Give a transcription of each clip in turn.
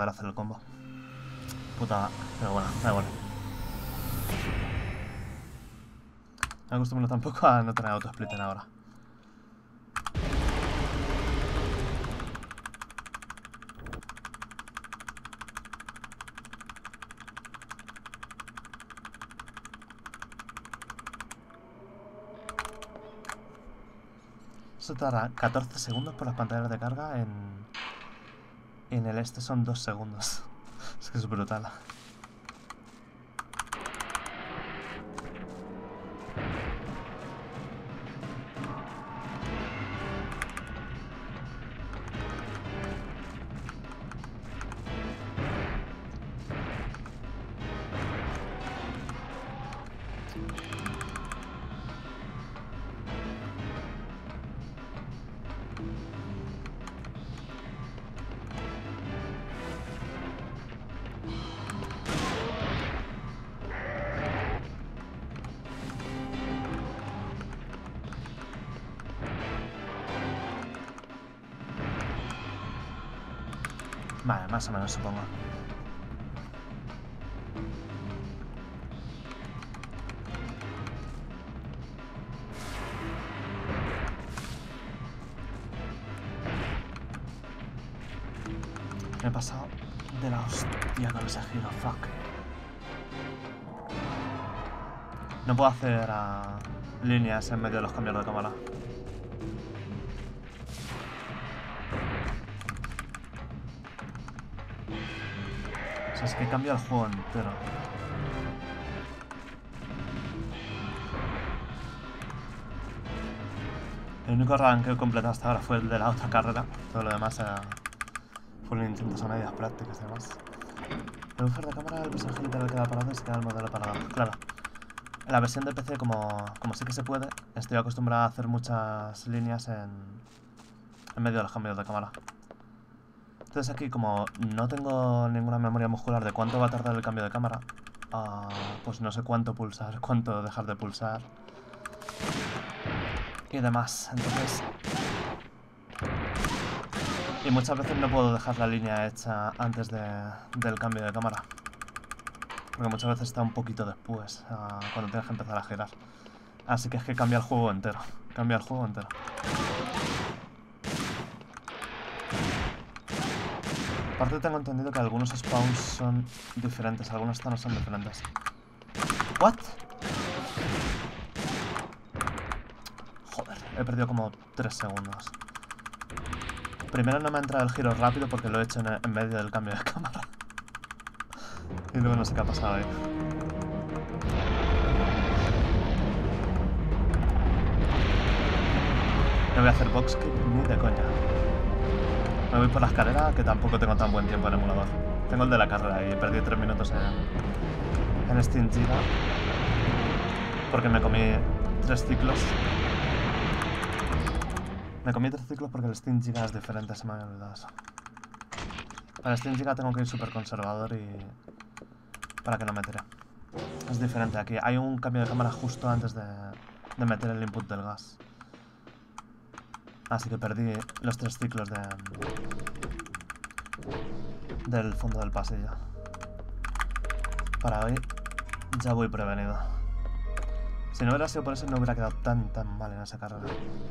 poder hacer el combo. Puta, pero bueno, da igual. No acostumbro tampoco a no tener auto-splitten ahora. Eso tarda 14 segundos por las pantallas de carga en... En el este son 2 segundos. Es que es brutal. Más o menos supongo. Me he pasado de la hostia con ese giro, fuck. No puedo hacer ah, líneas en medio de los cambios de cámara. Cambia el juego entero. El único run que he completado hasta ahora fue el de la otra carrera. Todo lo demás era... fueron intentos a medias prácticas y demás. El buffer de cámara del personaje literal queda parado y se queda el modelo parado. Claro. En la versión de PC, como, como sí que se puede, estoy acostumbrado a hacer muchas líneas en, en medio de los cambios de cámara. Entonces aquí, como no tengo ninguna memoria muscular de cuánto va a tardar el cambio de cámara, ah, pues no sé cuánto pulsar, cuánto dejar de pulsar y demás. Entonces... Y muchas veces no puedo dejar la línea hecha antes de, del cambio de cámara. Porque muchas veces está un poquito después, ah, cuando tienes que empezar a girar. Así que es que cambia el juego entero. Cambia el juego entero. Aparte tengo entendido que algunos spawns son diferentes, algunos zonas son diferentes. ¿What? Joder, he perdido como 3 segundos. Primero no me ha entrado el giro rápido porque lo he hecho en, medio del cambio de cámara. y luego no sé qué ha pasado ahí. No voy a hacer box ni de coña. Me voy por la escalera, que tampoco tengo tan buen tiempo en emulador. Tengo el de la carrera y perdí 3 minutos en, en Steam Giga. Porque me comí 3 ciclos. Me comí 3 ciclos porque el Steam Giga es diferente, se me había olvidado eso. Para Steam Giga tengo que ir súper conservador y... Para que no me. Es diferente aquí. Hay un cambio de cámara justo antes de, de meter el input del gas. Así que perdí los tres ciclos de... Del fondo del pasillo. Para hoy ya voy prevenido. Si no hubiera sido por eso no hubiera quedado tan tan mal en esa carrera.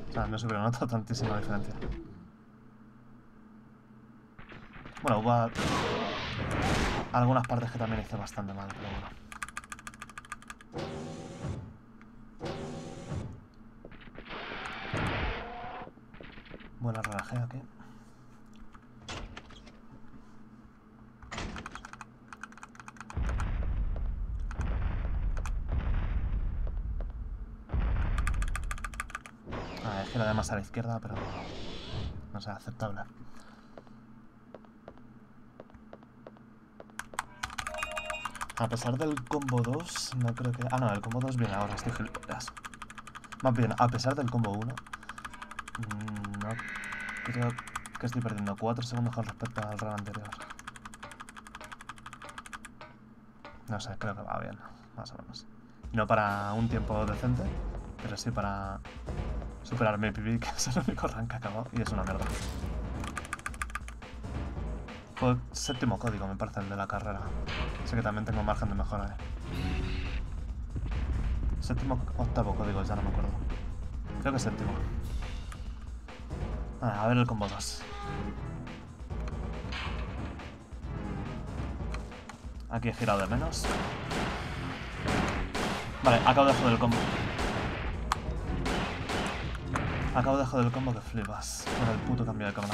O sea, no se hubiera notado tantísima diferencia. Bueno, hubo algunas partes que también hice bastante mal, pero bueno. Buena relajé aquí. Ah, gira además a la izquierda, pero no sé, aceptable. A pesar del combo 2, no creo que... Ah, no, el combo 2 viene ahora, estoy gilipollas. Más bien, a pesar del combo 1, mm, no creo que estoy perdiendo 4 segundos con respecto al run anterior. No sé, creo que va bien, más o menos. No para un tiempo decente, pero sí para superar mi PB, que es el único run que acabado y es una mierda. Fue séptimo código, me parece, el de la carrera. Así que también tengo margen de mejora. ¿eh? Séptimo, octavo código, ya no me acuerdo. Creo que séptimo. A ver el combo 2. Aquí he girado de menos. Vale, acabo de joder el combo. Acabo de joder el combo que flipas. Por el puto cambio de cámara.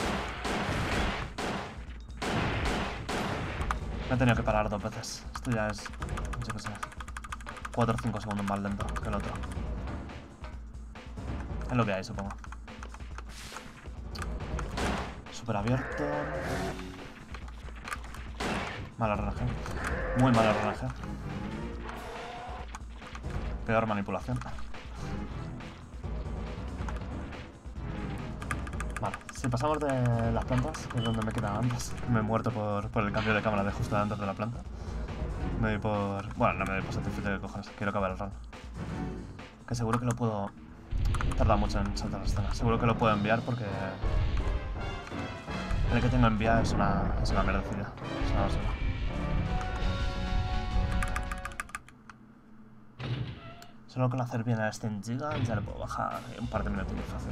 Me he tenido que parar dos veces. Esto ya es... Yo qué sé. 4 o 5 segundos más lento que el otro. Es lo que hay, supongo. Super abierto. Mal RNG. Muy mal RNG. Peor manipulación. Vale, si pasamos de las plantas, que es donde me quedaba antes, me he muerto por, por el cambio de cámara de justo antes de la planta. Me doy por... Bueno, no me doy por satisfecho de cojones, quiero acabar el run. Que seguro que lo puedo... Tarda mucho en saltar la escena. Seguro que lo puedo enviar porque... El que tengo enviado es una, es una. Es una basura. Solo con hacer bien a este en Giga ya le puedo bajar un par de minutos fácil.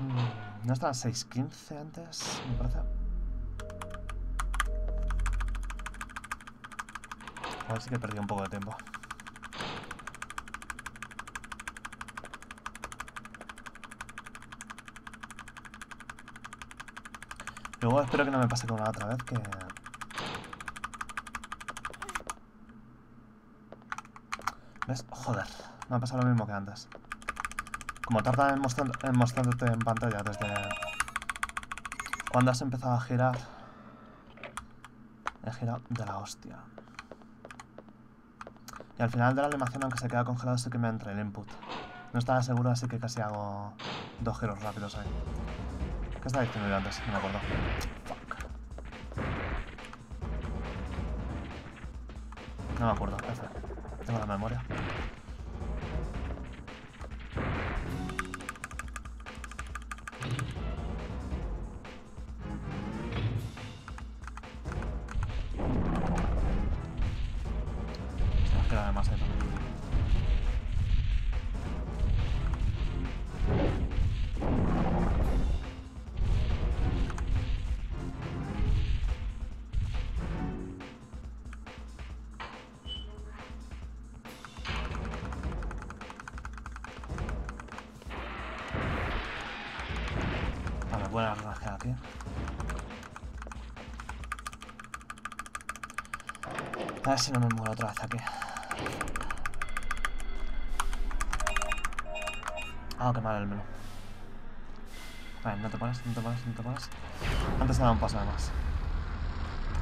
Mm, ¿No estaba a 6.15 antes? Me parece. A ver si que he perdido un poco de tiempo. Luego espero que no me pase con la otra vez, que... ¿Ves? Joder, me ha pasado lo mismo que antes. Como tarda en, mostrándote en pantalla desde... Cuando has empezado a girar... He girado de la hostia. Al final de la animación, aunque se queda congelado, sí que me entra el input. No estaba seguro, así que casi hago dos giros rápidos ahí. ¿Qué estaba diciendo yo antes? No me acuerdo. No me acuerdo, F. Tengo la memoria. Si no me muero otra vez aquí. Ah, qué mal el menú. Vale, no te pones, no te pones, no te pones. Antes he dado un paso de más.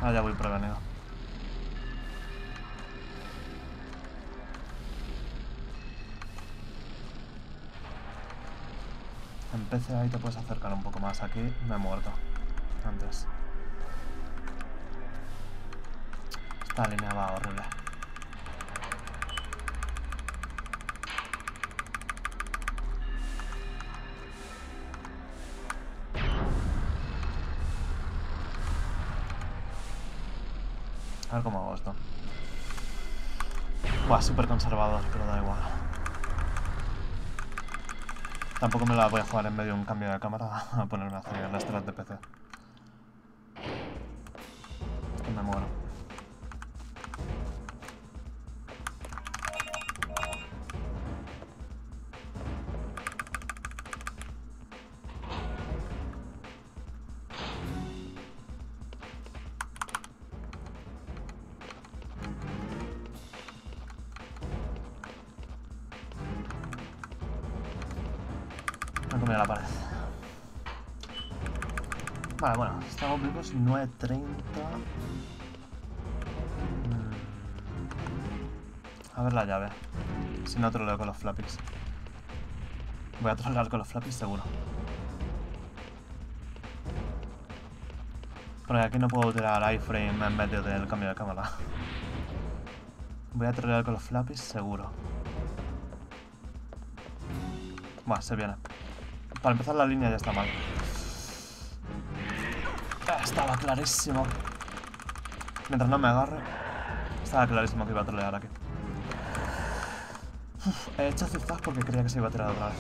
Ahora ya voy prevenido. En PC ahí te puedes acercar un poco más. Aquí me he muerto. Antes. Esta línea va horrible. A ver cómo hago esto. Buah, súper conservador, pero da igual. Tampoco me la voy a jugar en medio de un cambio de cámara a ponerme a hacer las telas de PC. Estamos vivos 9.30. Mm. A ver la llave. Si no troleo con los flappies. Voy a trolear con los flappies seguro. Porque aquí no puedo tirar iframe en medio del cambio de cámara. Voy a traer con los flappies, seguro. Bueno, se viene. Para empezar la línea ya está mal. Estaba clarísimo. Mientras no me agarre, estaba clarísimo que iba a trolear aquí. he hecho zigzag porque creía que se iba a tirar otra vez.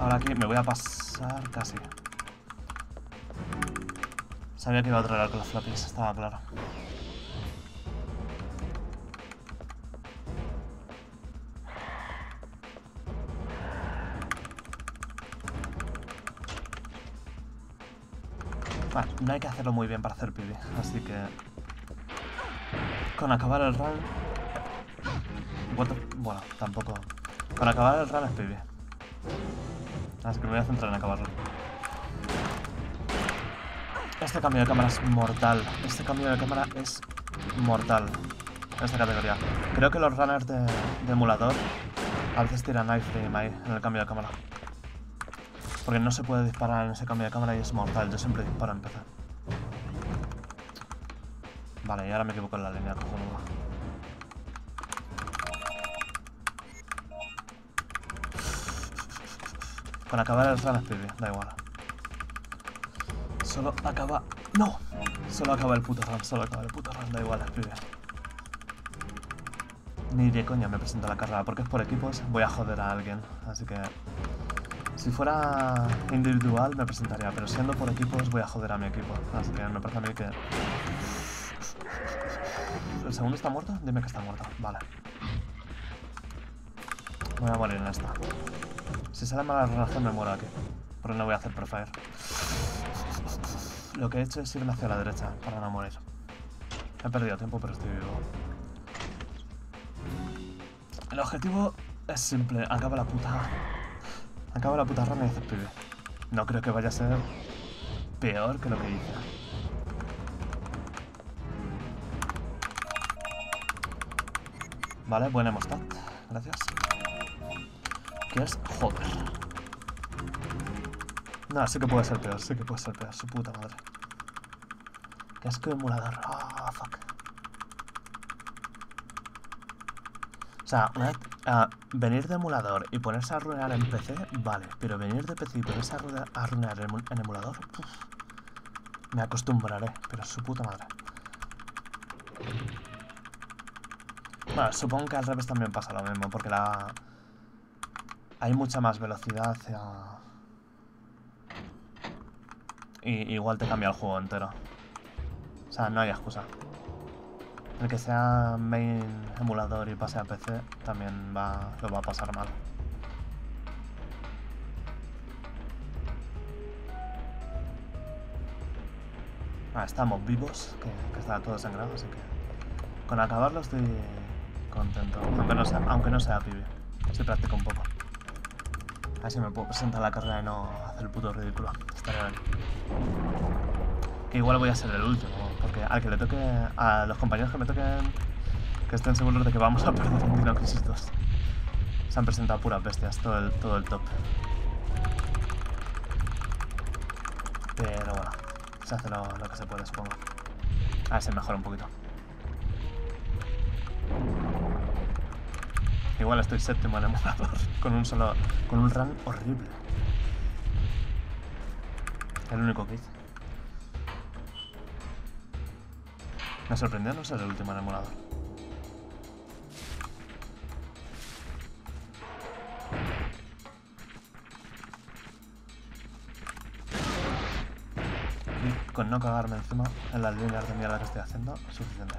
Ahora aquí me voy a pasar casi. Sabía que iba a trolear con los flappies, estaba claro. No hay que hacerlo muy bien para hacer pibi, así que... Con acabar el run... Bueno, tampoco... Con acabar el run es pibi. Así que me voy a centrar en acabarlo. Este cambio de cámara es mortal. Este cambio de cámara es mortal. Esta categoría. Creo que los runners de, de emulador a veces tiran iframe ahí, en el cambio de cámara. Porque no se puede disparar en ese cambio de cámara y es mortal. Yo siempre disparo en PC. Vale, y ahora me equivoco en la línea cojonuda. Con acabar el run es da igual. Solo acaba... ¡No! Solo acaba el puto run, solo acaba el puto run, da igual, es Ni de coña me presento a la carrera, porque es por equipos, voy a joder a alguien, así que... Si fuera individual me presentaría, pero siendo por equipos voy a joder a mi equipo. Así que me parece a mí que... ¿El segundo está muerto? Dime que está muerto. Vale. Voy a morir en esta. Si sale mala relación me muero aquí. Pero no voy a hacer prefire. Lo que he hecho es irme hacia la derecha para no morir. He perdido tiempo, pero estoy vivo. El objetivo es simple. Acaba la puta Acaba la puta rana y haces pibe. No creo que vaya a ser peor que lo que hice. Vale, buen hemostat. Gracias. ¿Qué es? Joder. No, sí que puede ser peor, sí que puede ser peor. Su puta madre. Qué asco de emulador. Ah, fuck. O sea, una venir de emulador y ponerse a arruinar en PC, vale. Pero venir de PC y ponerse a arruinar en, emulador, me acostumbraré, pero su puta madre. Bueno, supongo que al revés también pasa lo mismo, porque la... Hay mucha más velocidad hacia... Y igual te cambia el juego entero. O sea, no hay excusa. El que sea main emulador y pase a PC también va, lo va a pasar mal. Ah, estamos vivos, que, está todo sangrado, así que con acabarlo estoy contento. Aunque no sea, aunque no sea pibe. Si practico un poco. Así me puedo presentar la carrera y no hacer el puto ridículo. Estaría bien. Que igual voy a ser el último. Porque al que le toque, a los compañeros que me toquen, que estén seguros de que vamos a perder en Dino Crisis 2. Se han presentado puras bestias, todo el, todo el top. Pero bueno, se hace lo, que se puede, supongo. A ver si mejora un poquito. Igual estoy séptimo en emulador, con un solo, con un run horrible. El único que hice. Me sorprendió no ser el último enamorador. Y con no cagarme encima en las líneas de mierda que estoy haciendo, suficiente.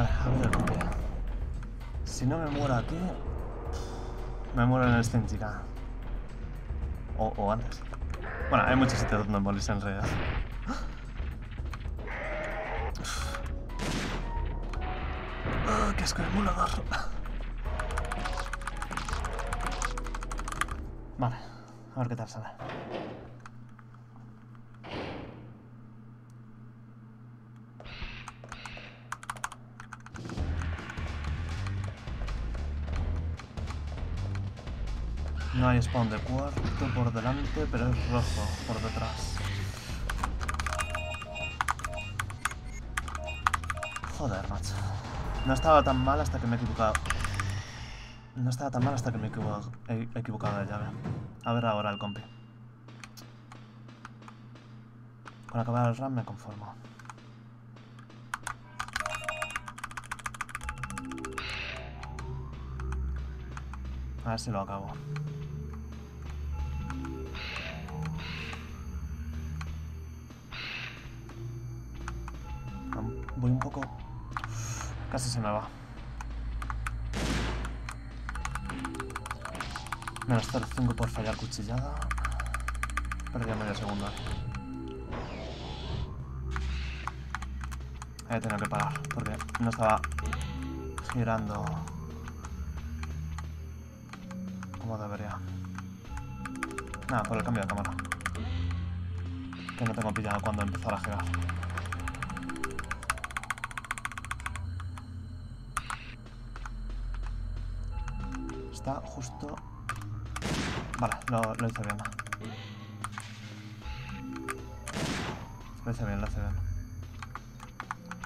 Vale, a ver el copia. Si no me muero aquí, me muero en el Stingica. O, o antes. Bueno, hay muchos sitios donde morirse en realidad. Ah, ¡Qué asco emulador! Vale, a ver qué tal sale. No hay spawn de cuarto por delante, pero es rojo por detrás. Joder, macho. No estaba tan mal hasta que me he equivocado. No estaba tan mal hasta que me he equivocado de llave. A ver ahora el compi. Con acabar el RAM me conformo. A ver si lo acabo. Voy un poco... Casi se me va. Menos 0,5 por fallar cuchillada. Perdí medio segundo. He tenido que parar porque no estaba girando como debería. Nada, por el cambio de cámara. Que no tengo pillado cuando empezar a girar. Justo... Vale, lo, lo hice bien. Lo hice bien, lo hice bien.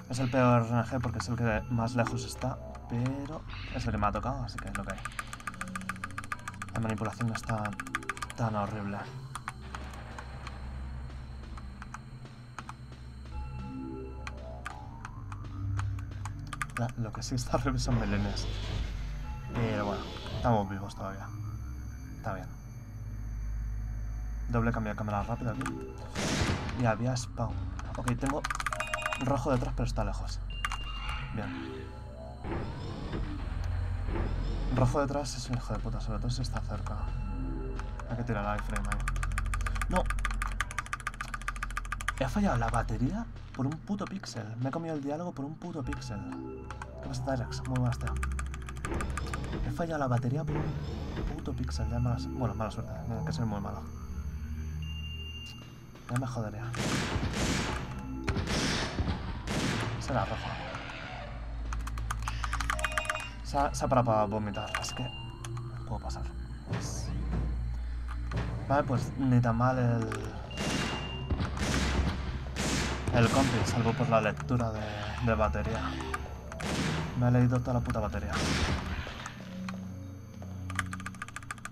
Es el peor RNG porque es el que más lejos está, pero es el que me ha tocado, así que es lo que hay. La manipulación no está tan horrible. Lo que sí está horrible son melenes. Estamos vivos todavía. Está bien. Doble cambio de cámara rápido aquí. Y había spawn. Ok, tengo rojo detrás, pero está lejos. Bien. Rojo detrás es un hijo de puta, sobre todo si está cerca. Hay que tirar el iframe ahí. ¡No! He fallado la batería por un puto píxel. Me he comido el diálogo por un puto píxel. ¿Qué pasa, Tyrex? Muy buenas, tío. He fallado la batería por un puto píxel. Ya más... Bueno, mala suerte. eh, Que soy muy malo. Ya me jodería. Será rojo. Se ha parado para vomitar, así que puedo pasar. Vale, pues ni tan mal el... El compi, salvo por la lectura de, de batería. Me he leído toda la puta batería.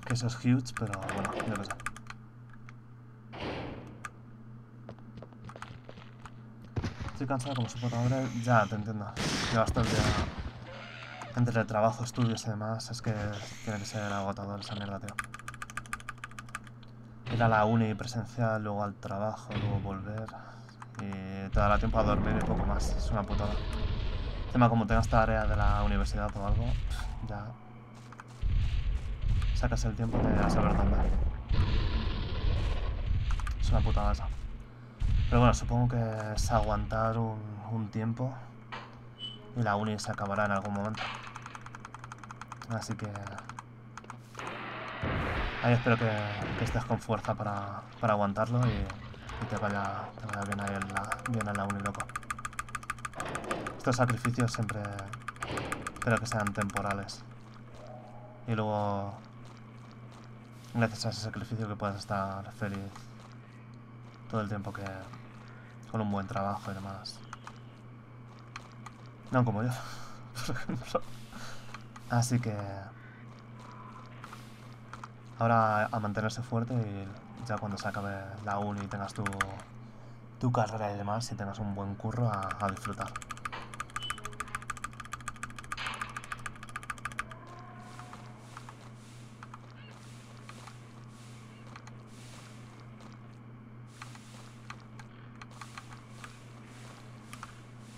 Que eso es huge, pero bueno, yo qué sé. Estoy cansado como madre. Ya, te entiendo. Llevas todo el día entre el trabajo, estudios y demás. Es que tiene que ser agotador esa mierda, tío. Ir a la uni presencial, luego al trabajo, luego volver. Y te dará tiempo a dormir y poco más. Es una putada. Encima, como tengas tarea de la universidad o algo, ya sacas el tiempo de saber dónde. Es una putada esa. Pero bueno, supongo que es aguantar un, un tiempo y la uni se acabará en algún momento. Así que... Ahí espero que, estés con fuerza para, para aguantarlo y, y, te, vaya, te vaya bien ahí en la, bien en la uni, loco. Estos sacrificios siempre espero que sean temporales. Y luego, gracias a ese sacrificio, que puedas estar feliz todo el tiempo que con un buen trabajo y demás. No como yo, por ejemplo. Así que ahora a mantenerse fuerte y ya cuando se acabe la uni y tengas tu, tu carrera y demás y tengas un buen curro a disfrutar.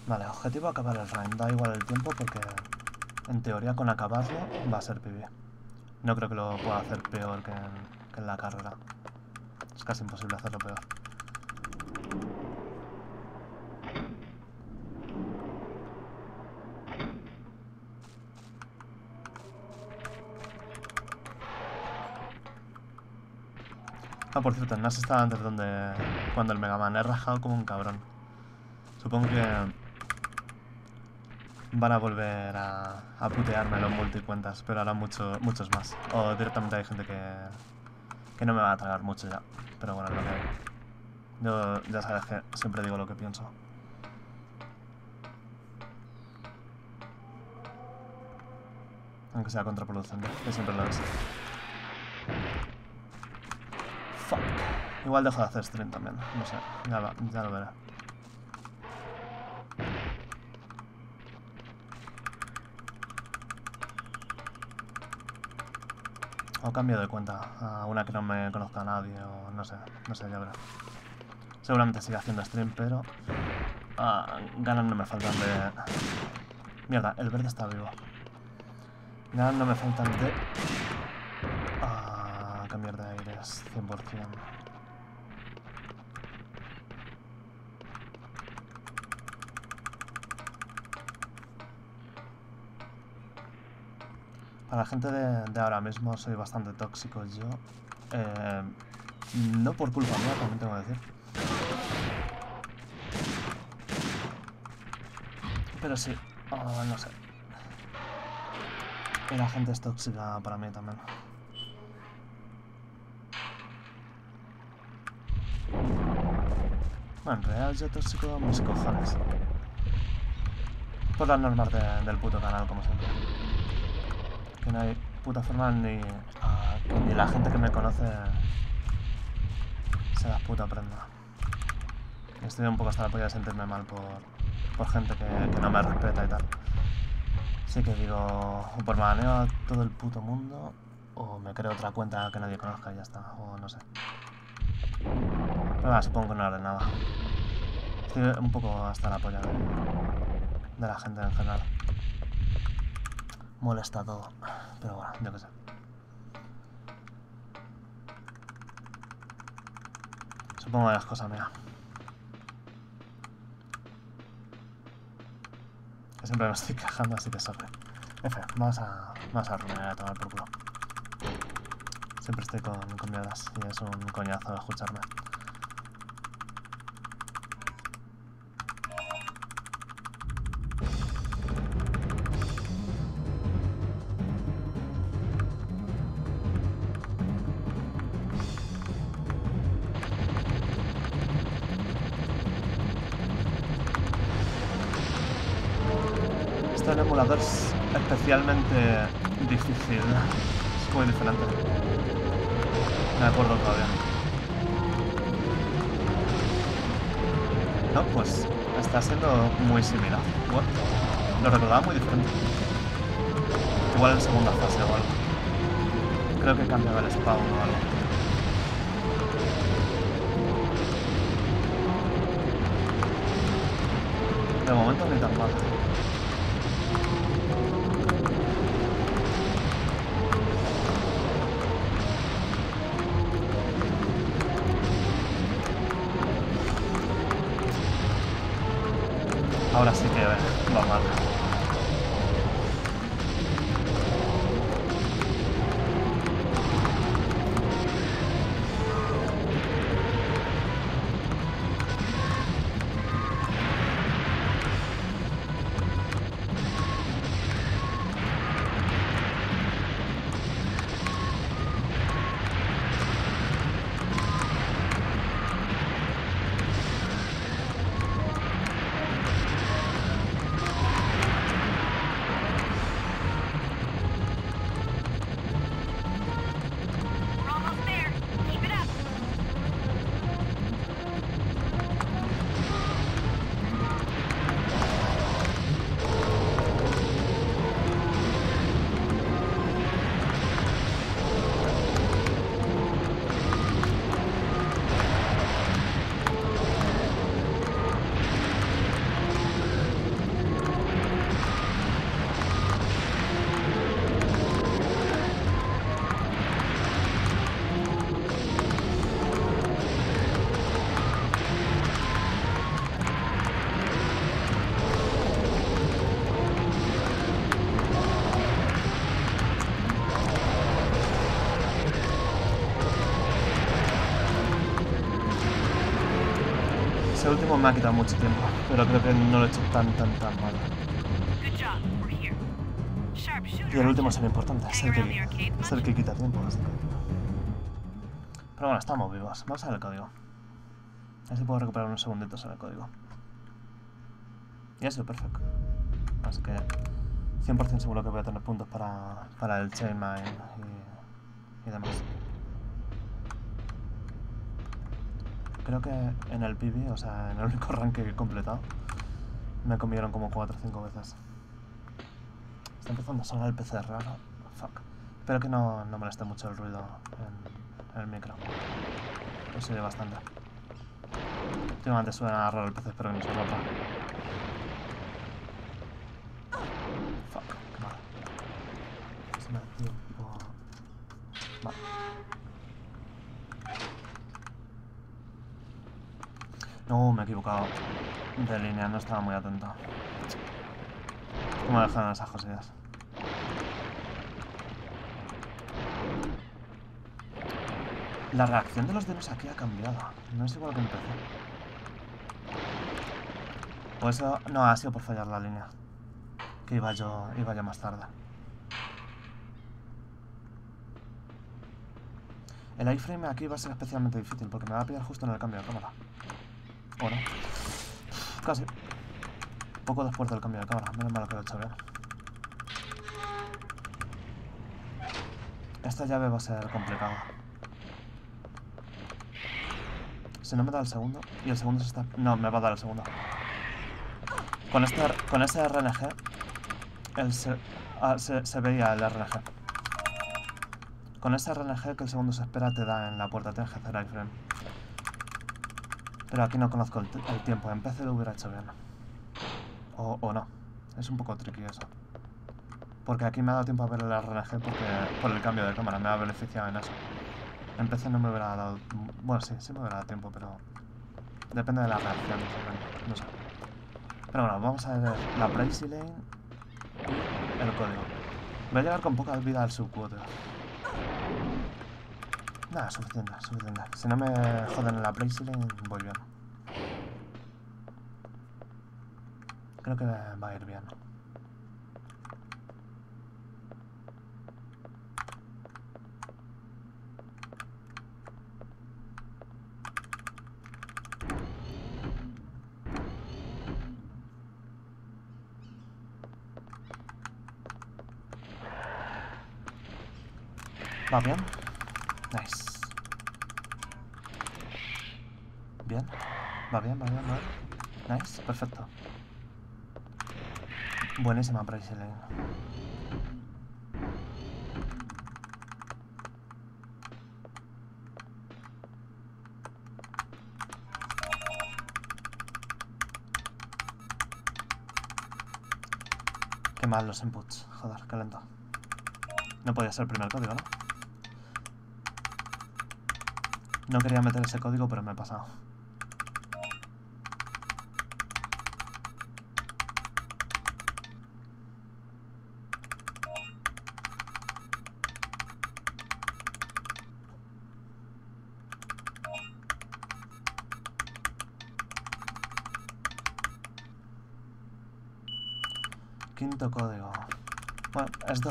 Vale, objetivo acabar el run. Da igual el tiempo porque en teoría con acabarlo va a ser PB. No creo que lo pueda hacer peor que en, la carrera. Es casi imposible hacerlo peor. Ah, por cierto, no has estado antes donde... Cuando el Mega Man he rajado como un cabrón. Supongo que van a volver a, a putearme los multicuentas, pero ahora mucho, muchos más. O directamente hay gente que, que no me va a tragar mucho ya. Pero bueno, es lo que hay. Yo ya sabes que siempre digo lo que pienso. Aunque sea contraproducente, que siempre lo es. Fuck. Igual dejo de hacer stream también, no sé, ya lo, ya. O cambio de cuenta a una que no me conozca nadie o no sé, no sé, ya veré. Seguramente siga haciendo stream, pero ah, ganas no me faltan de... Mierda, el verde está vivo. Ganas no me faltan de... Ah, cambiar de aires, 100%. Para la gente de, ahora mismo soy bastante tóxico yo. Eh, no por culpa mía, también tengo que decir. Pero sí, oh, no sé. Y la gente es tóxica para mí también. Bueno, en realidad yo tóxico mis cojones. Por las normas de, del puto canal, como siempre que no hay puta forma ni, ni la gente que me conoce se la puta prenda. Estoy un poco hasta la polla de sentirme mal por, por gente que, que, no me respeta y tal. Así que digo, o por maneo a todo el puto mundo, o me creo otra cuenta que nadie conozca y ya está, o no sé. Pero bueno, supongo que no haré nada. Estoy un poco hasta la polla de, de la gente en general molesta todo. Pero bueno, yo qué sé. Supongo que es cosa mía. Que siempre me estoy quejando, así que sorry. F, vamos a, vamos a a tomar por culo. Siempre estoy con, con y es un coñazo escucharme. En emulador es especialmente difícil. Es muy diferente. Me acuerdo todavía. No, pues está siendo muy similar. Lo recordaba muy diferente. Igual en segunda fase o algo. Creo que cambiaba el spawn o algo. De momento ni tan mal. Me ha quitado mucho tiempo, pero creo que no lo he hecho tan, tan, tan mal. Y el último es el importante, es el que, arcade es el que quita tiempo. así que- Pero bueno, estamos vivos. Vamos a ver el código. A ver si puedo recuperar unos segunditos en el código. Y ha sido perfecto. Así que 100% seguro que voy a tener puntos para, para el chain mine y, y demás. Creo que en el PB, o sea, en el único rank que he completado, me comieron como 4 o 5 veces. Está empezando a sonar el PC raro. Fuck. Espero que no, no moleste mucho el ruido en, en el micro. Lo oye bastante. Últimamente suena raro el PC, espero que no se rompa. Fuck, mal. Se me da tiempo. Vale. No, me he equivocado de línea, no estaba muy atento. ¿Cómo dejan esas cosillas? La reacción de los dinos aquí ha cambiado. No es igual que empezó. O eso... No, ha sido por fallar la línea. Que iba yo, iba yo más tarde. El iframe aquí va a ser especialmente difícil porque me va a pillar justo en el cambio de cámara. ¿O no? Casi. Poco después del cambio de cámara. Menos mal que lo he hecho bien. Esta llave va a ser complicada. Si no me da el segundo... Y el segundo se está... No, me va a dar el segundo. Con este, con ese RNG... El se, ah, veía el RNG. Con ese RNG que el segundo se espera te da en la puerta. Tienes que hacer iframe. Pero aquí no conozco el, tiempo. En PC lo hubiera hecho bien. O, o no. Es un poco tricky eso. Porque aquí me ha dado tiempo a ver el RNG porque, por el cambio de cámara. Me ha beneficiado en eso. En PC no me hubiera dado... Bueno, sí, sí me hubiera dado tiempo, pero... Depende de la reacción. No, no sé. Pero bueno, vamos a ver la Crazy Lane y el código. Voy a llegar con poca vida al subquarter. Nada, suficiente, suficiente. Si no me joden en la Priceline, voy bien. Creo que va a ir bien. Va bien. Va bien, va bien, va bien. Nice, perfecto. Buenísima Braiseling. Qué mal los inputs. Joder, qué lento. No podía ser el primer código, ¿no? No quería meter ese código, pero me he pasado.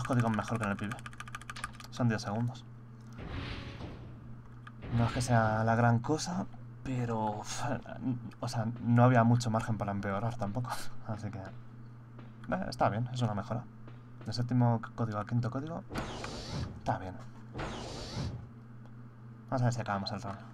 Códigos mejor que en el pibe. Son 10 segundos. No es que sea la gran cosa, pero... O sea, no había mucho margen para empeorar tampoco. Así que... eh, está bien, es una mejora. De séptimo código a quinto código... Está bien. Vamos a ver si acabamos el run.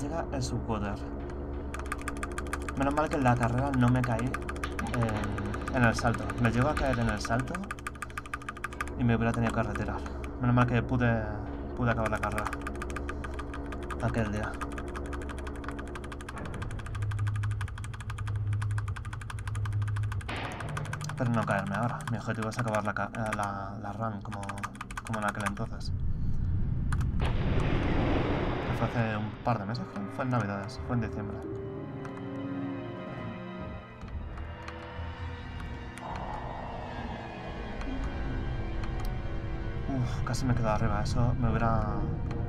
Llega el subwater. Menos mal que en la carrera no me caí en, en el salto. Me llegó a caer en el salto y me hubiera tenido que retirar. Menos mal que pude, pude acabar la carrera aquel día. Pero no caerme ahora. Mi objetivo es acabar la, eh, la, la run como, como en aquel entonces. Fue hace un par de meses, creo. Fue en Navidades, fue en diciembre. Uf, casi me quedo arriba. Eso me hubiera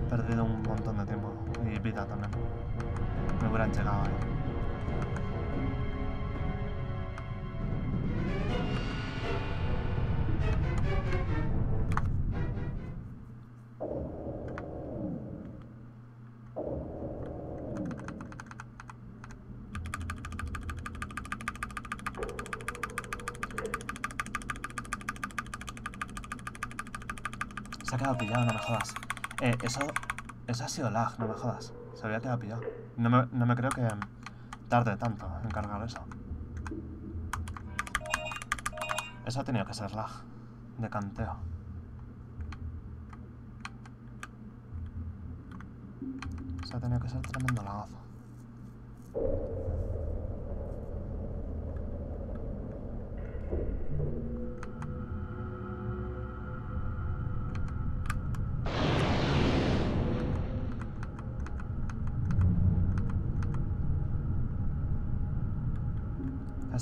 perdido un montón de tiempo. Y vida también. Me hubieran llegado ahí. Eso, eso ha sido lag, no me jodas. Se había quedado pillado. No me, no me creo que tarde tanto en cargar eso. Eso ha tenido que ser lag. De canteo. Eso ha tenido que ser tremendo lagazo.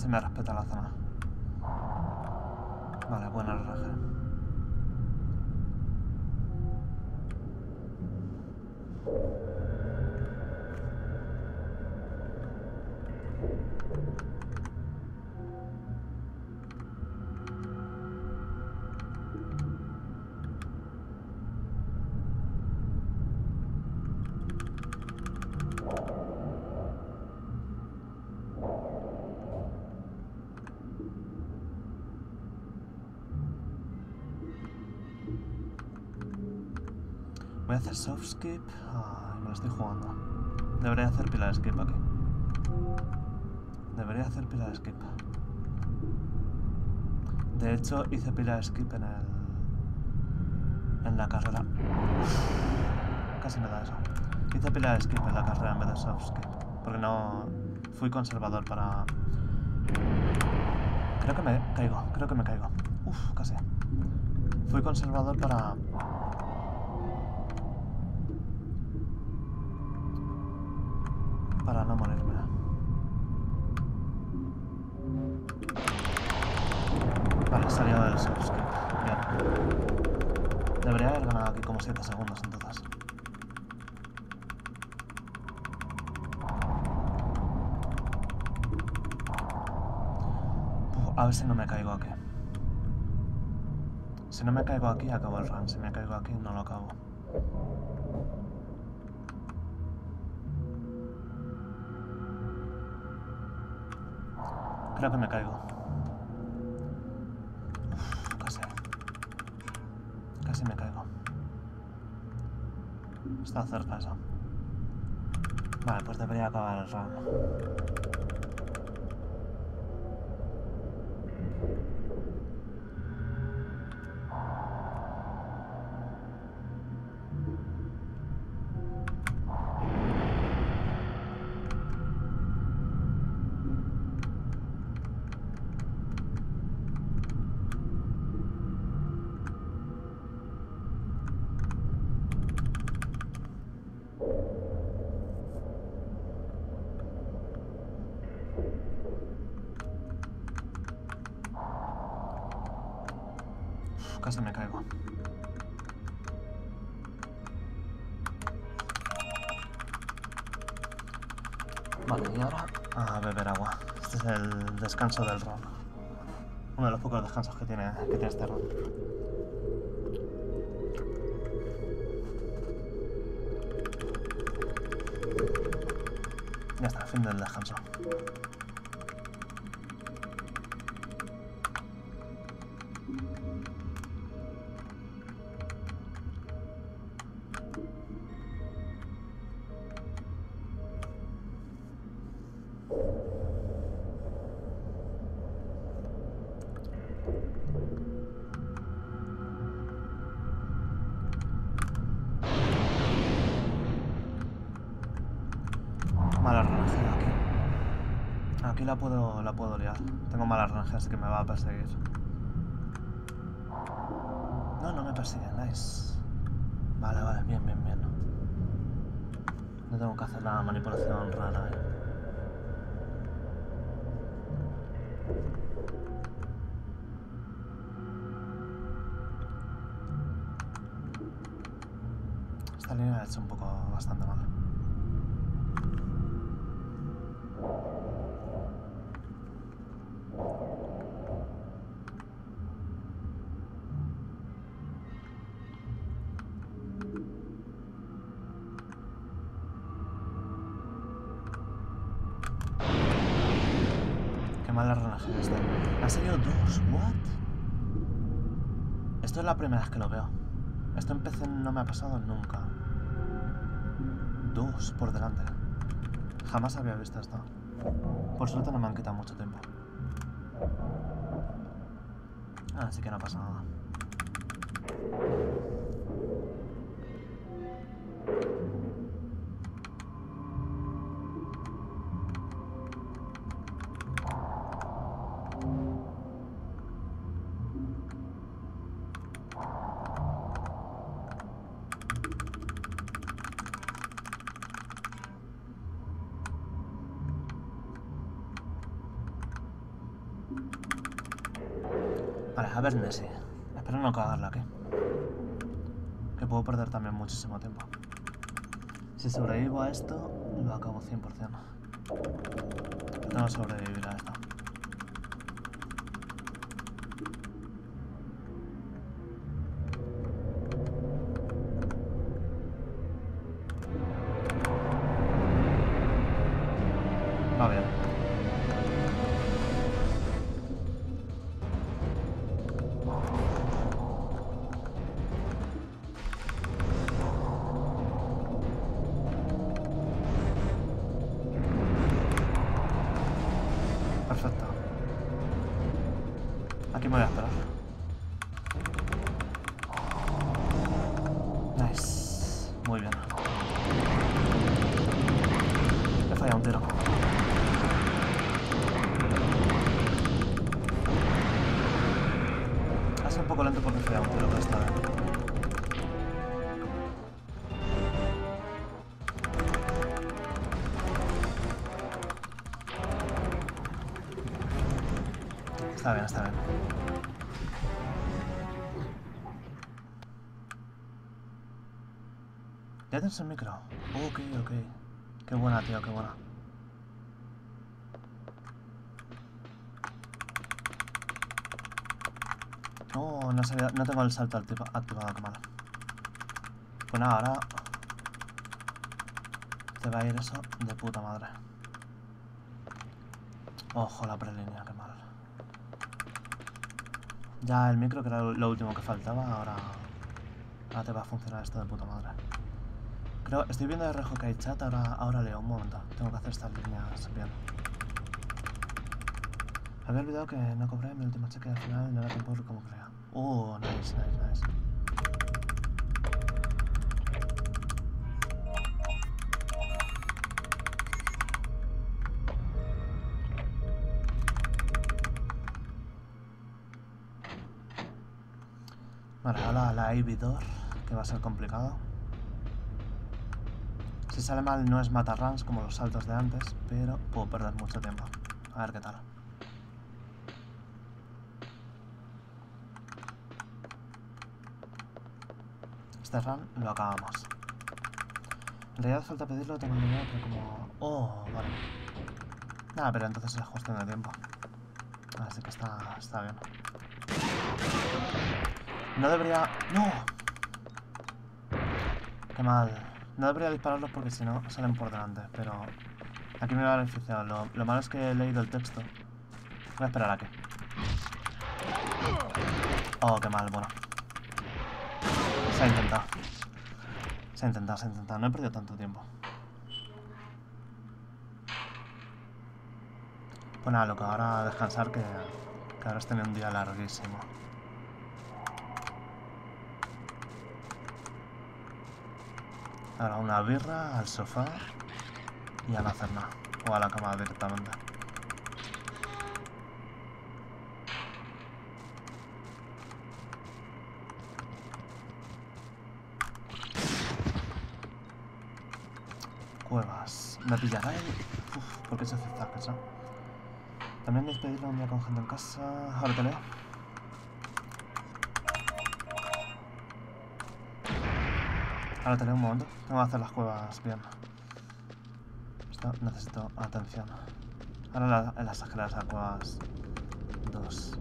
Ese me respeta la zona. Vale, buen RG. Voy a hacer soft skip. Ay, me lo estoy jugando. Debería hacer pila de skip aquí. Debería hacer pila de skip. De hecho, hice pila de skip en el. en la carrera. Casi me da eso. Hice pila de skip en la carrera en vez de soft skip. Porque no. fui conservador para. Creo que me caigo, creo que me caigo. Uf, casi. Fui conservador. Para no me caigo aquí, acabo el run. Si me caigo aquí, no lo acabo. Creo que me caigo. Vale, y ahora a beber agua. Este es el descanso del ron. Uno de los pocos descansos que tiene, que tiene este ron. Que me va a perseguir. No, no me persigue, nice. Han salido dos, what? Esto es la primera vez que lo veo. Esto en PC no me ha pasado nunca. Dos por delante. Jamás había visto esto. Por suerte no me han quitado mucho tiempo. Así que no pasa nada. Ver. Espero no cagarla aquí. Que puedo perder también muchísimo tiempo. Si sobrevivo a esto, lo acabo 100%. Tengo que sobrevivir tienes el micro. Ok, ok. Qué buena, tío, qué buena. No, no, sabía- no tengo el salto activa- activado, qué mal. Pues nada, ahora... Te va a ir eso de puta madre. Ojo, la prelínea, qué mal. Ya el micro, que era lo último que faltaba, ahora... Ahora te va a funcionar esto de puta madre. Estoy viendo de rejo que hay chat, ahora, ahora leo, un momento. Tengo que hacer estas líneas bien. Había olvidado que no cobré mi último cheque al final no era tiempo como creía. Oh, nice, nice, nice. Vale, ahora la Ivy Door, que va a ser complicado. Si sale mal no es matar runs como los saltos de antes, pero puedo perder mucho tiempo. A ver qué tal. Este run lo acabamos. En realidad falta pedirlo, tengo idea, pero como... Oh, vale. Nada, pero entonces es cuestión de tiempo. Así que está, está bien. No debería... ¡No! Qué mal. No debería dispararlos porque si no salen por delante, pero... Aquí me va a beneficiar. Lo, lo malo es que he leído el texto. Voy a esperar a que... Oh, qué mal, bueno. Se ha intentado. Se ha intentado, se ha intentado. No he perdido tanto tiempo. Pues nada, loco, ahora a descansar que, que ahora has tenido un día larguísimo. Ahora una birra al sofá y a hacer nada. O a la cama directamente. Cuevas. Me pillará el... Uf, ¿por qué se hace esta cosa? También despedirlo un día con en casa. Ahora te leo. Ahora te leo un momento. Tengo que hacer las cuevas bien. Esto necesito atención. Ahora las escaleras a cuevas 2.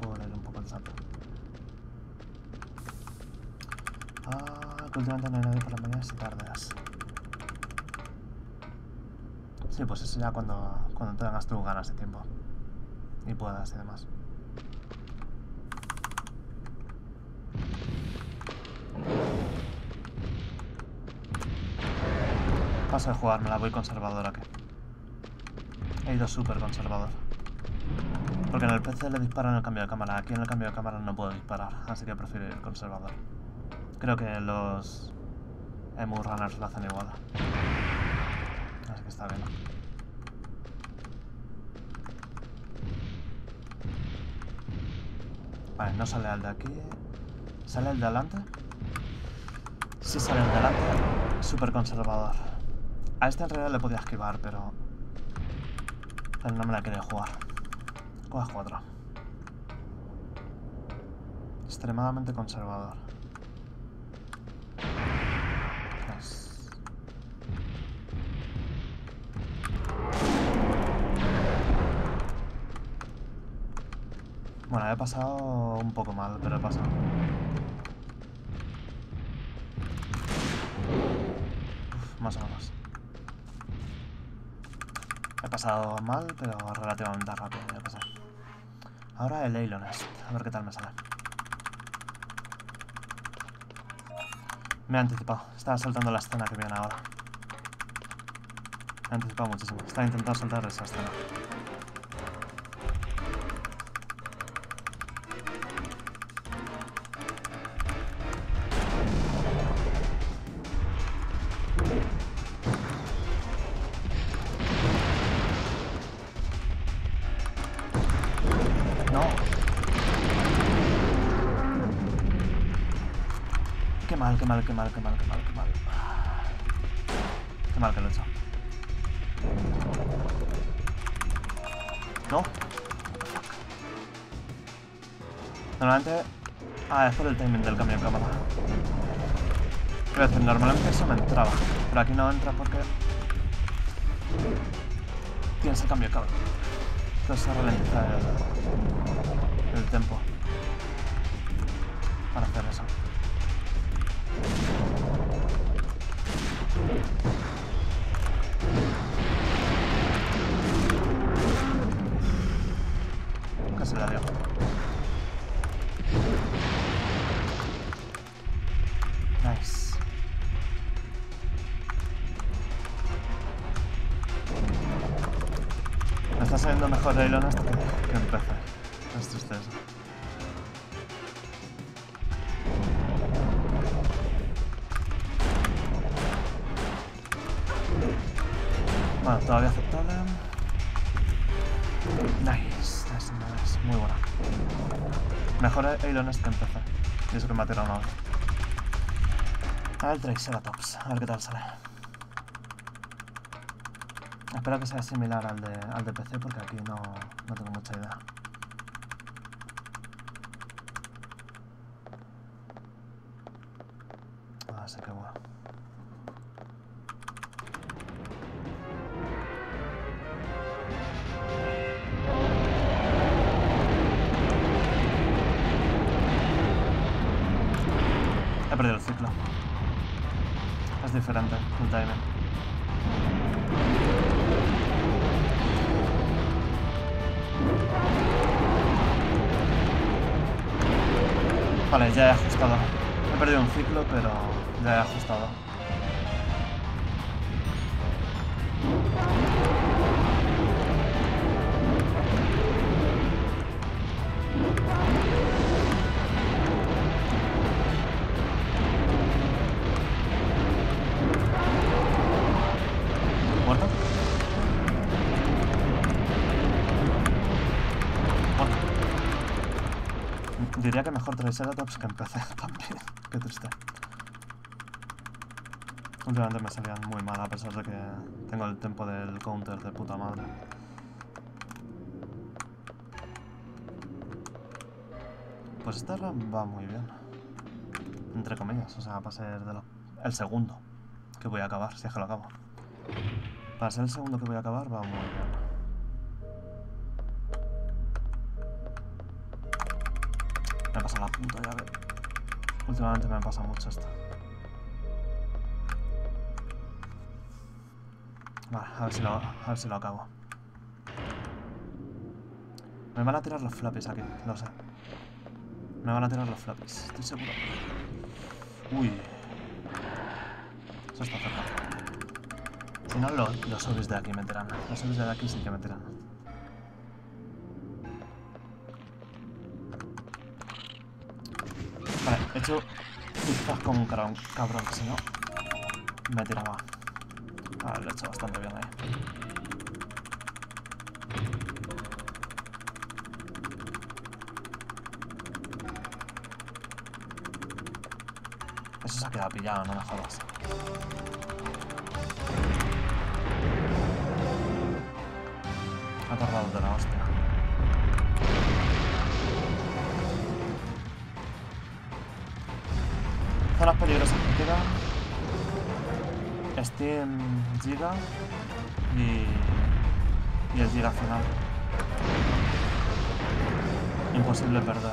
Puedo leer un poco el salto. Ah, que últimamente no hay nadie por las mañanas y tardes. Sí, pues eso ya cuando, cuando tengas tú ganas de tiempo. Y puedas y demás. Paso de jugar, me la voy conservador aquí. He ido súper conservador. Porque en el PC le disparan el cambio de cámara. Aquí en el cambio de cámara no puedo disparar, así que prefiero ir conservador. Creo que los Emu Runners lo hacen igual. Así que está bien. Vale, no sale el de aquí. ¿Sale el de adelante? Sí sale el de adelante. Súper conservador. A este en le podía esquivar, pero... Pero no me la quería jugar. Coge 4. Extremadamente conservador. Bueno, he pasado un poco mal, pero he pasado. Uf, más o menos. Pasado mal, pero relativamente rápido, ya pasé. Ahora el Eilonest, a ver qué tal me sale. Me he anticipado, estaba soltando la escena que viene ahora. Me he anticipado muchísimo, estaba intentando soltar esa escena. Mal, qué mal, qué mal, que lo he hecho. ¿No? Normalmente... Ah, es por el timing del cambio de cámara. Quiero decir, normalmente eso me entraba. Pero aquí no entra porque... Tienes el cambio de cámara. Entonces se ralentiza el, el tempo. Para hacer eso. Que empecé. Y eso que me ha tirado una vez. A ver el Triceratops, a ver qué tal sale. Espero que sea similar al de, al de PC porque aquí no, no tengo mucha idea. ¿Muerto? Diría que mejor Triceratops que empecé también. Qué triste. Últimamente me salían muy mal a pesar de que tengo el tempo del counter de puta madre. Pues esta run va muy bien. Entre comillas, o sea, va a ser de lo- el segundo que voy a acabar, si es que lo acabo. Para ser el segundo que voy a acabar va muy bien. Me pasa la punta ya, ve. Últimamente me pasa mucho esto. Vale, a ver si lo, a ver si lo acabo. Me van a tirar los flappies aquí, lo sé. Me van a tirar los flappies, estoy seguro. Uy. Eso está cerca. Si no, lo- los zombies de aquí me tiran. Los zombies de aquí sí que me tiran. Vale, he hecho zigzag como un cabrón, cabrón, si no me tiraba. Ah, lo he hecho bastante bien ahí. Eso se ha quedado pillado, no me jodas. Steam Giga y, y el Giga final. Imposible perder.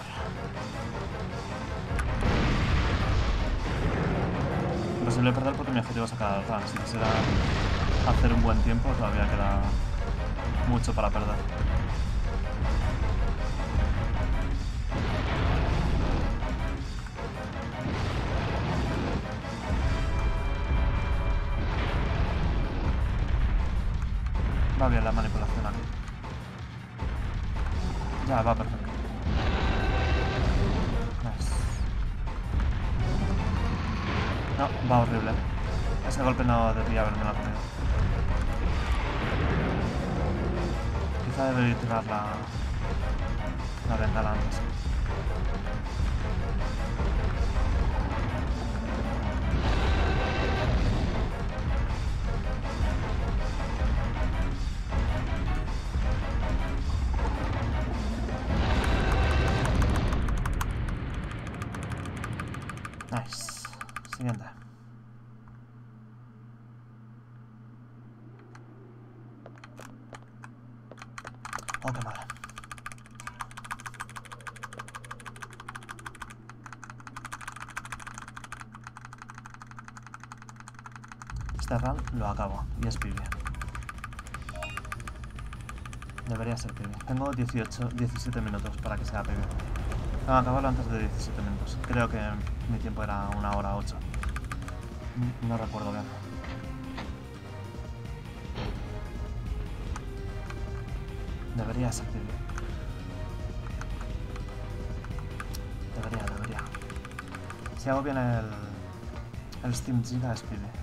Imposible perder porque mi objetivo es sacar run. Si quisiera hacer un buen tiempo, todavía queda mucho para perder. Va bien la manipulación aquí. Ya, va perfecto. No, va horrible. Ese golpe no debería haberme la comido. Quizá debería tirar la, la ventana antes. Lo acabo y es pibe. Debería ser pibe. Tengo 18, 17 minutos para que sea pibe. Tengo que acabarlo antes de 17 minutos. Creo que mi tiempo era una hora 8. Mm, No recuerdo bien. Debería ser pibe. Debería, debería. Si hago bien el, el Steam Giga es pibe.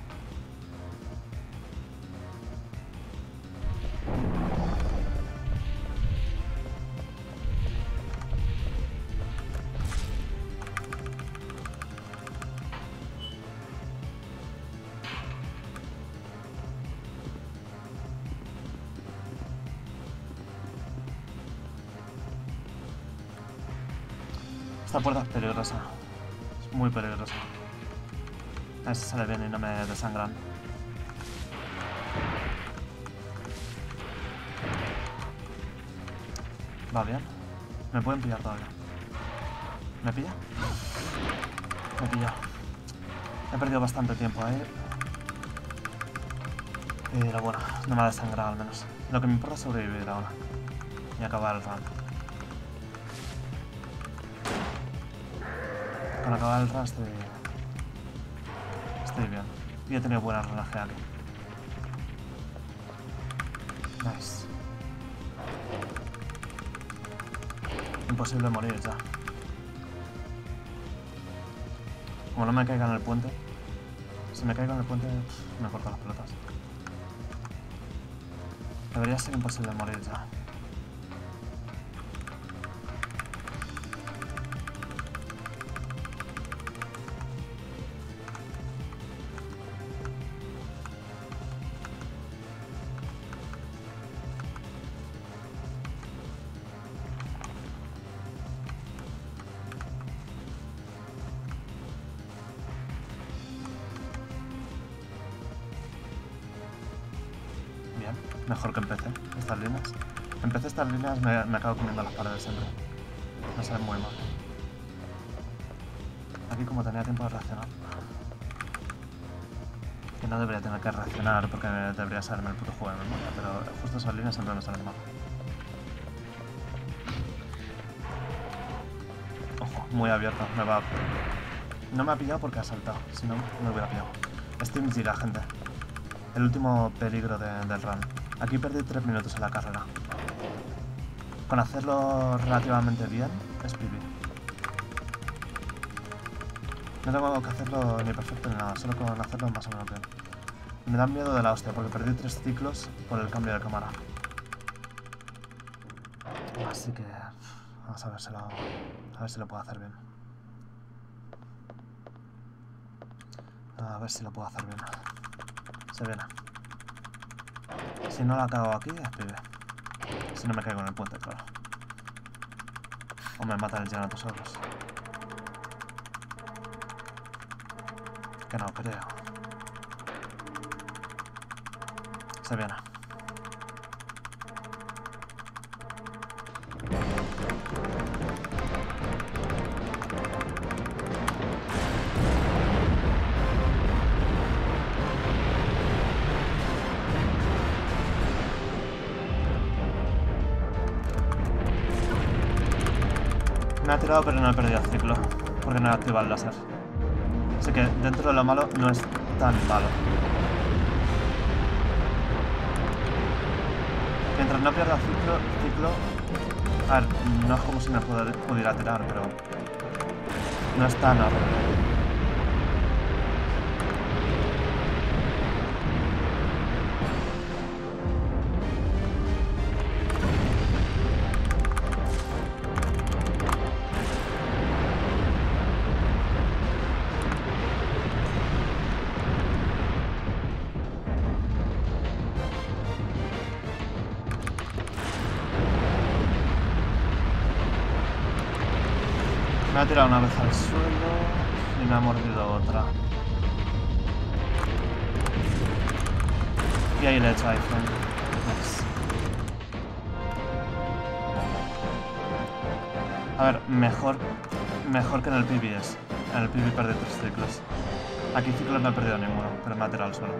No me ha desangrado al menos. Lo que me importa es sobrevivir ahora. Y acabar el run. Con acabar el run estoy... Bien. Y he tenido buena relaje aquí. Nice. Imposible morir ya. Como no me caiga en el puente. Si me caigo en el puente, me corto las pelotas. Debería ser imposible morir ya. Me, acabo comiendo las paredes siempre. Me salen muy mal. Aquí como tenía tiempo de reaccionar. Que no debería tener que reaccionar porque debería saberme el puto juego de memoria, pero justo esas líneas siempre me salen mal. Ojo, muy abierto, me va... No me ha pillado porque ha saltado, si no me hubiera pillado. Steam Giga, gente. El último peligro de- del run. Aquí perdí 3 minutos en la carrera. Con hacerlo relativamente bien, es pibi. No tengo que hacerlo ni perfecto ni nada, solo con hacerlo más o menos bien. Me da miedo de la hostia, porque perdí 3 ciclos por el cambio de cámara. Así que... Vamos a ver si lo, a ver si lo puedo hacer bien. A ver si lo puedo hacer bien. Se viene. Si no la cago aquí, es pibe. Si no me caigo en el puente, claro. O me matan el Gigantosaurus. Que no creo. Se viene. Pero no he perdido el ciclo, porque no he activado el láser. Así que dentro de lo malo no es tan malo. Mientras no pierda ciclo, ciclo... A ver, no es como si me pudiera tirar, pero... No es tan horrible. Una vez al suelo. Y me ha mordido otra. Y ahí le he hecho iPhone. A ver, mejor, mejor que en el PBS. En el PB perdí tres ciclos. Aquí ciclos no he perdido ninguno, pero me ha tirado al suelo.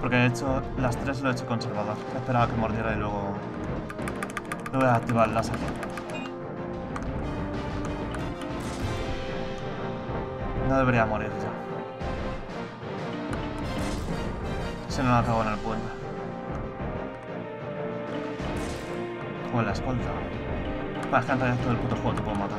Porque he hecho, las tres lo he hecho conservador. Esperaba que mordiera y luego... Luego voy a activar el láser. No debería morir ya. Si no lo acabo en el puente. O en la escolta. Para que todo el puto juego te puedo matar.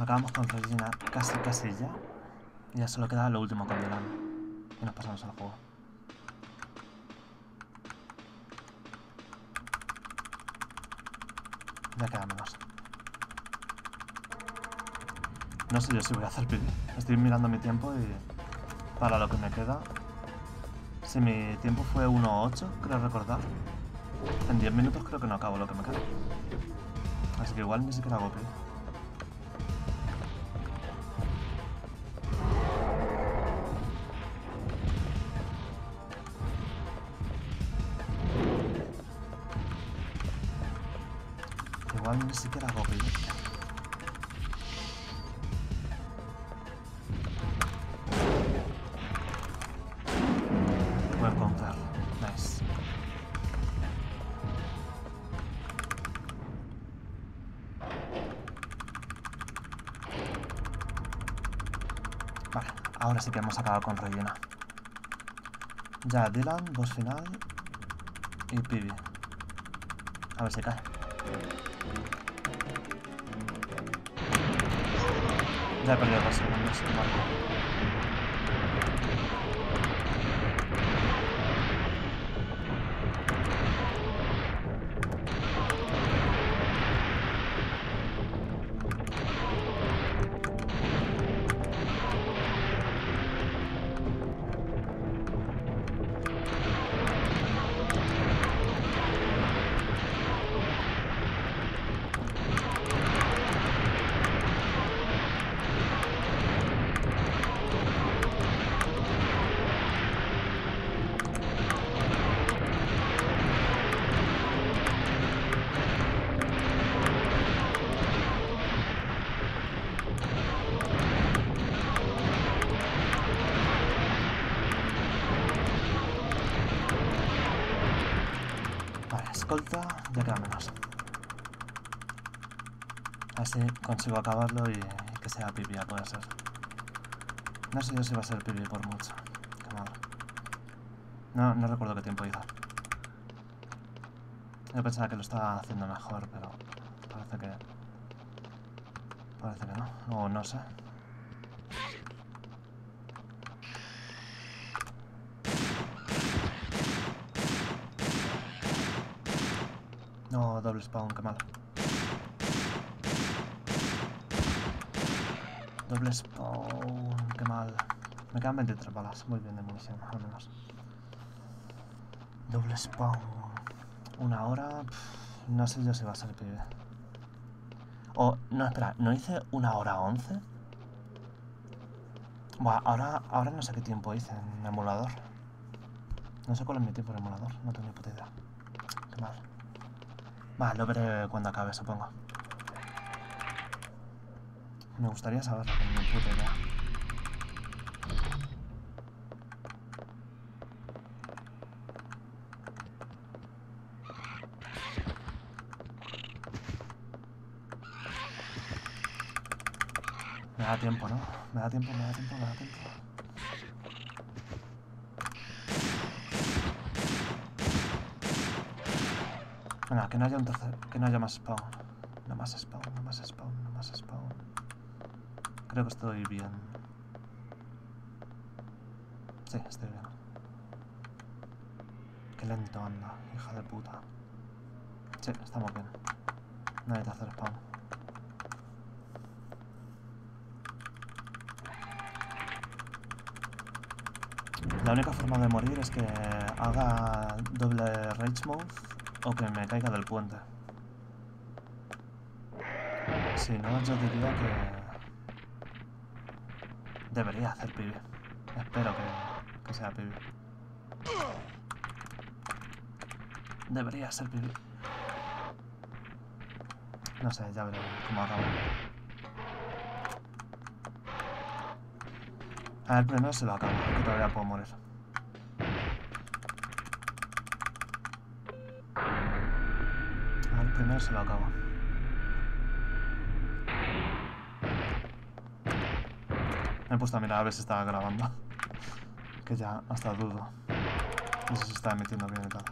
Acabamos con Regina casi casi ya. Ya solo queda lo último con Dylan. Y nos pasamos al juego. Ya queda menos. No sé yo si voy a hacer pipi. Estoy mirando mi tiempo y para lo que me queda. Si mi tiempo fue 1.8, creo recordar. En 10 minutos creo que no acabo lo que me queda. Así que igual ni siquiera hago pipi. Ahora sí que hemos acabado con rellena. Ya, Dylan, boss final y Pibi. A ver si cae. Ya he perdido dos segundos, escolta, ya queda menos. Así consigo acabarlo y que sea pipi a poder ser. No sé yo si va a ser pipi por mucho. Qué mal. No, no recuerdo qué tiempo hizo. Yo pensaba que lo estaba haciendo mejor, pero parece que... Parece que no. O no sé. No, doble spawn, qué mal. Doble spawn, qué mal. Me quedan 23 balas, muy bien de munición, al menos. Doble spawn. Una hora, no sé yo si va a ser pibe. O, no, espera, ¿no hice una hora once? Buah, ahora, ahora no sé qué tiempo hice en emulador. No sé cuál es mi tiempo en emulador, no tengo ni puta idea. Qué mal. Va, lo veré cuando acabe, supongo. Me gustaría saberlo, pero ni puta idea. Me da tiempo, ¿no? Me da tiempo, me da tiempo, me da tiempo. Que no haya un tercer... Que no haya más spawn. No más spawn, no más spawn, no más spawn. Creo que estoy bien. Sí, estoy bien. Qué lento anda, hija de puta. Sí, estamos bien. No hay tercer spawn. La única forma de morir es que haga doble rage move o que me caiga del puente. Si no, yo diría que debería hacer pibi. Espero que, que sea pibi. Debería ser pibi. No sé, ya veré cómo acaba. A ver, primero se lo acabo, que todavía puedo morir. A ver, primero se lo acabo. Me he puesto a mirar a ver si estaba grabando. Que ya hasta dudo. No sé si está emitiendo bien y tal.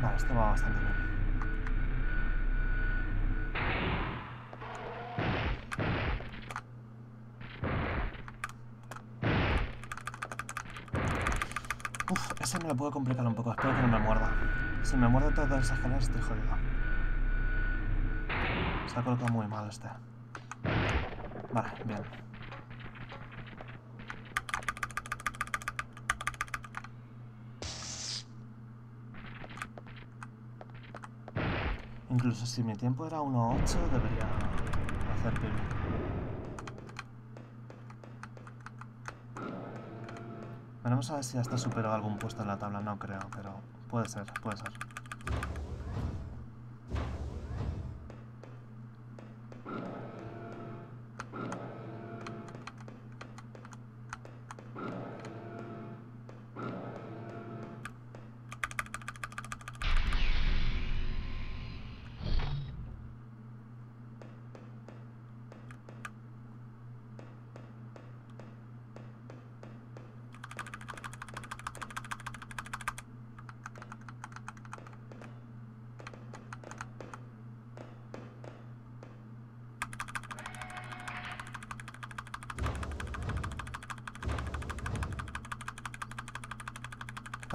Vale, esto va bastante bien. Uf, ese me lo puedo complicar un poco. Espero que no me muerda. Si me muerde todas esas escaleras estoy jodido. Se ha colocado muy mal este. Vale, bien. Incluso si mi tiempo era 1.8 debería hacer pibi. A ver si hasta superó algún puesto en la tabla, no creo, pero puede ser, puede ser.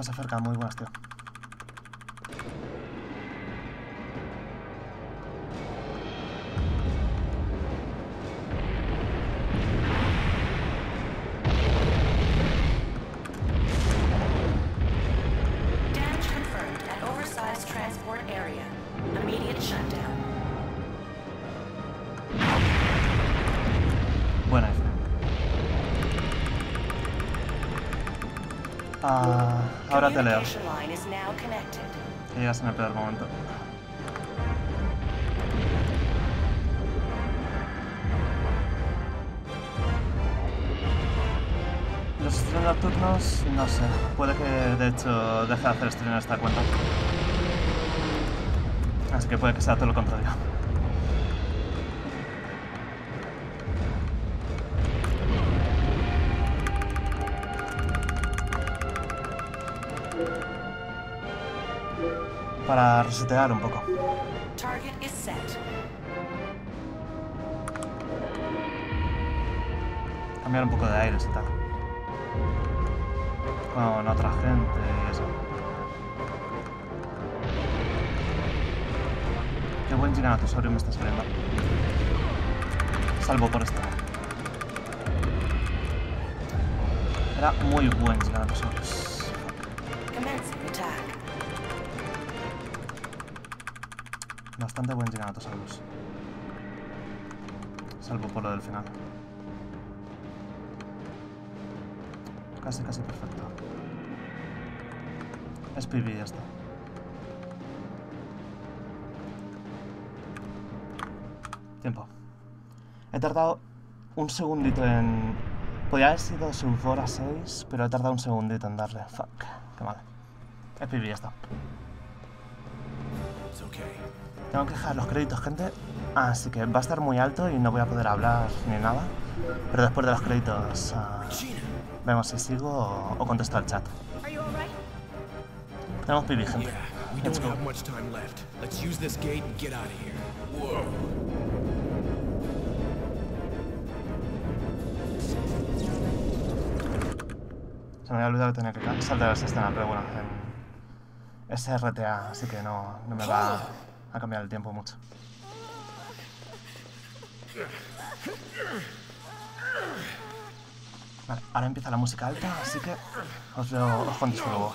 ¿Qué pasa cerca? Muy buenas, tío. Damage ahora te leo. Connected. Que llegas en el momento. Los streams nocturnos, no sé. Puede que de hecho deje de hacer stream en esta cuenta. Así que puede que sea todo lo contrario. Para resetear un poco. Cambiar un poco de aires y tal. con otra gente y eso. Qué buen giganotosaurio me está saliendo. Salvo por esto. Era muy buen giganotosaurus. Bastante buen giganotosaurus. Salvo por lo del final. Casi, casi perfecto. Es PB ya está. Tiempo. He tardado un segundito en... Podría haber sido sub hora 6, pero he tardado un segundito en darle. Fuck, qué mal. Es PB ya está. It's. Tengo que dejar los créditos, gente. Así que va a estar muy alto y no voy a poder hablar ni nada. Pero después de los créditos, Gina, vemos si sigo o, o contesto al chat. Tenemos PB, gente. Let's go. Se me había olvidado que tenía que saltar esa escena, pero bueno, en SRTA, así que no, no me va a cambiar el tiempo mucho. Vale, ahora empieza la música alta, así que os veo, os contesto luego.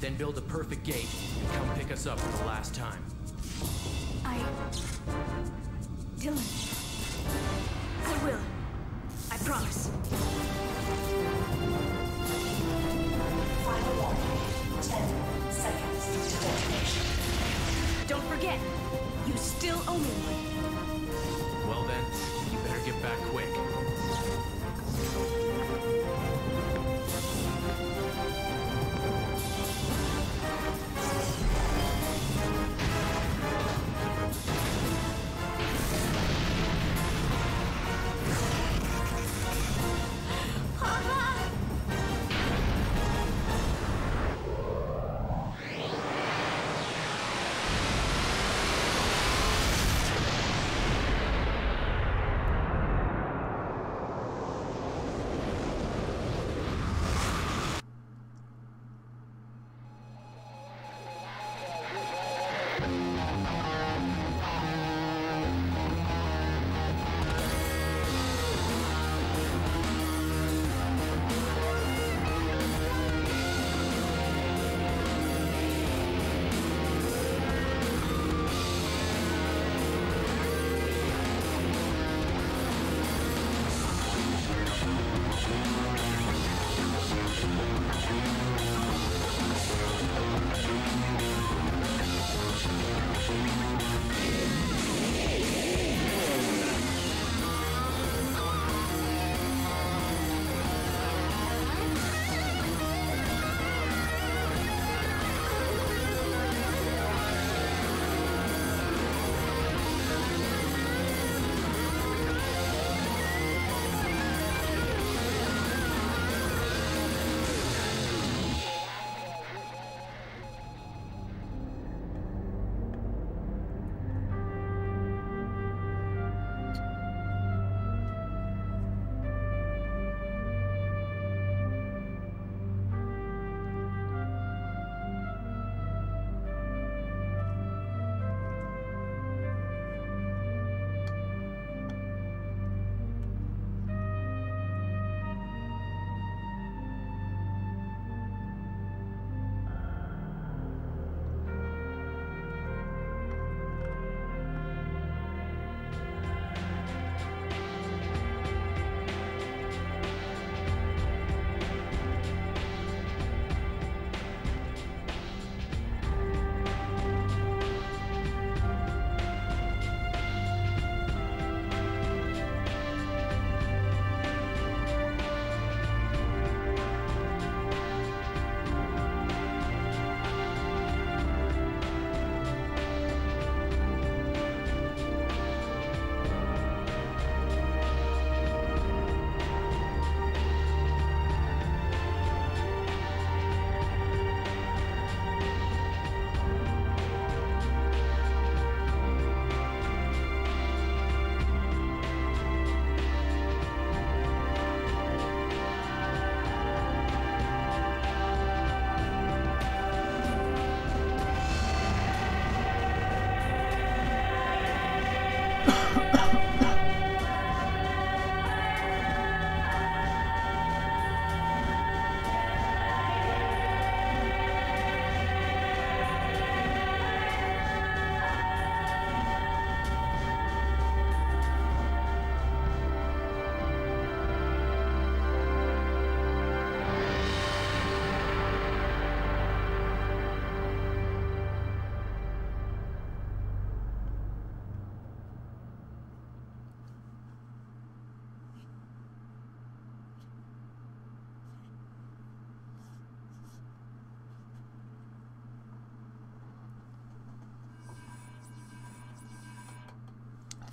Then build a perfect gate and come pick us up for the last time. I. Dylan. I will. I promise. Final warning. Ten seconds to detonation. Don't forget, you still owe me one. Well then, you better get back quick.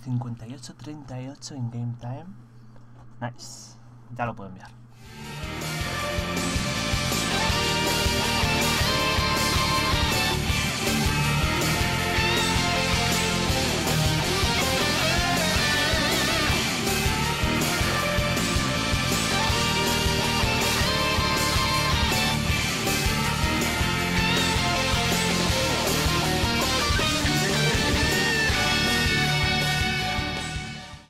58-38 in game time. Nice. Ya lo puedo enviar.